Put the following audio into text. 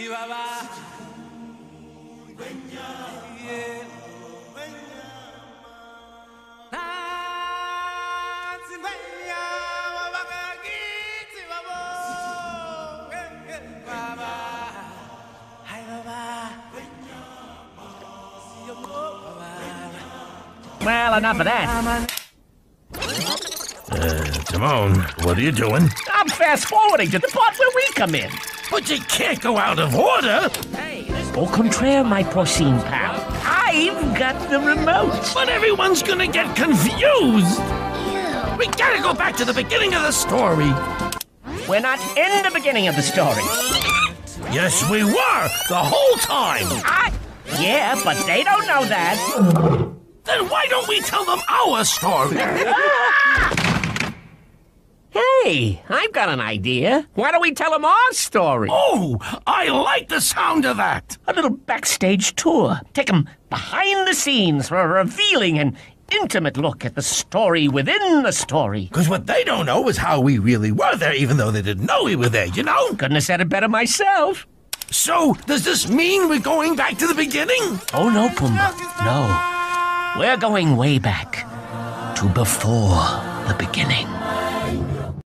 Chihuahua. Yeah. Nansi ngwenya, wabakakiti babo. Baba. Hi, baba. Well, enough of that. Uh, Timon, what are you doing? I'm fast forwarding to the part where we come in. But you can't go out of order. Au contraire, my porcine pal. I've got the remote. But everyone's gonna get confused. We gotta go back to the beginning of the story. We're not in the beginning of the story. Yes, we were the whole time. I. Yeah, but they don't know that. Then why don't we tell them our story? Hey, I've got an idea. Why don't we tell them our story? Oh, I like the sound of that. A little backstage tour. Take them behind the scenes for a revealing and intimate look at the story within the story. Because what they don't know is how we really were there, even though they didn't know we were there, you know? Couldn't have said it better myself. So, does this mean we're going back to the beginning? Oh, no, Pumbaa. No. We're going way back to before the beginning.